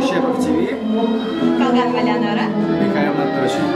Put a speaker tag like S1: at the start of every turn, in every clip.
S1: Прищепов ТВ.
S2: Колган Валянара.
S1: Михаил Наточин.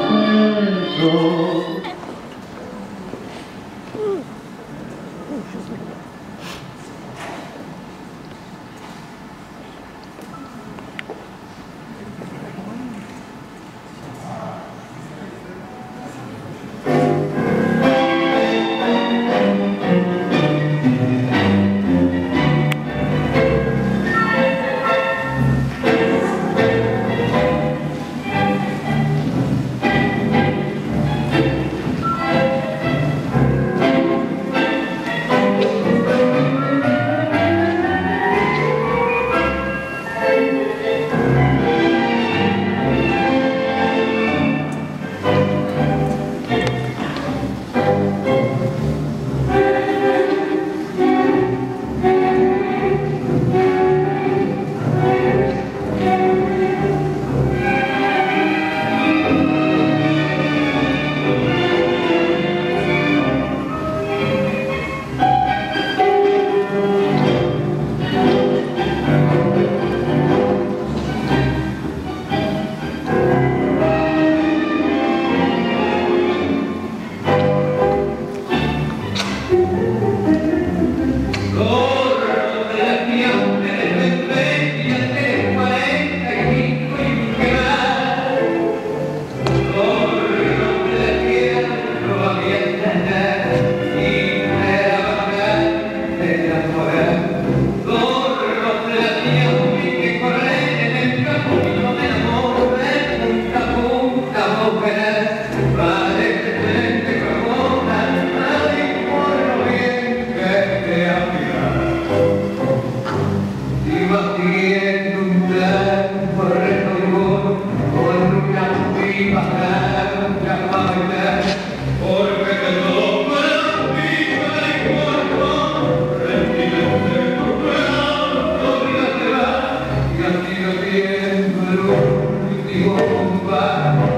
S3: Bye.